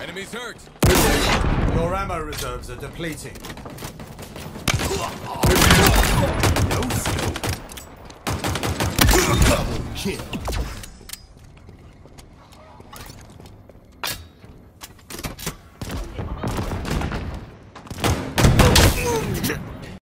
Enemies hurt. Your ammo reserves are depleting. No scope. Double kill.